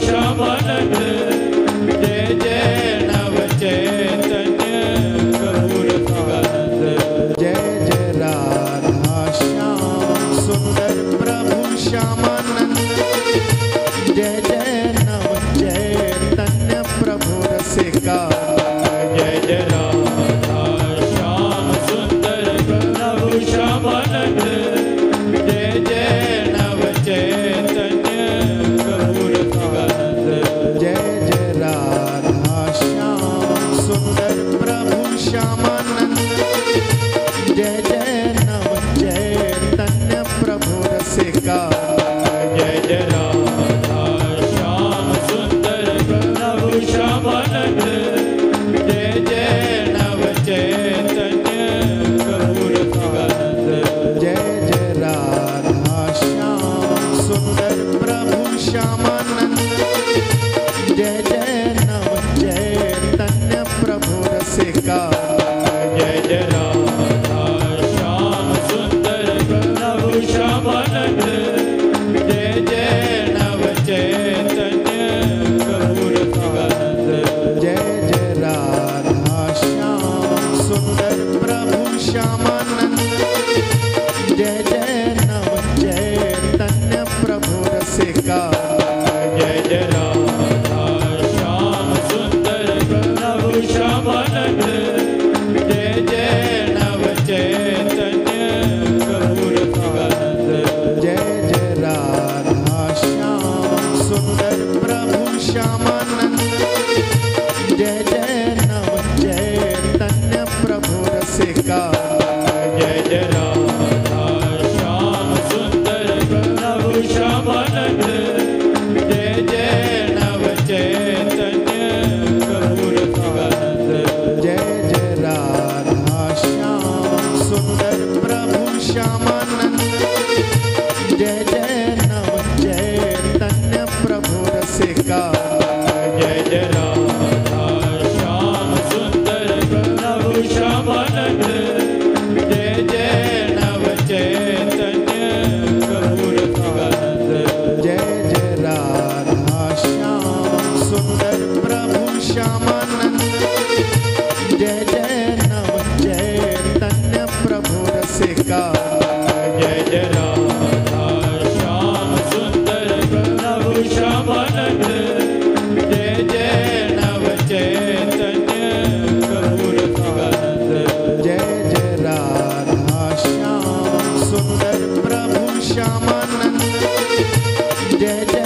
Şaban'a प्रभु का जय राधा जय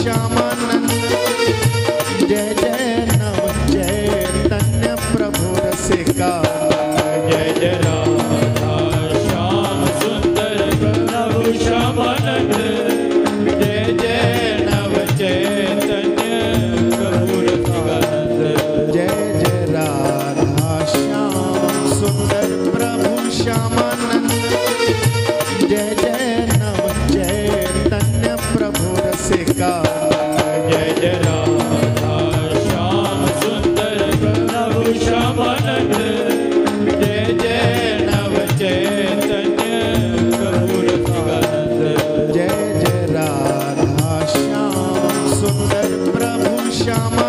प्रभु Shama.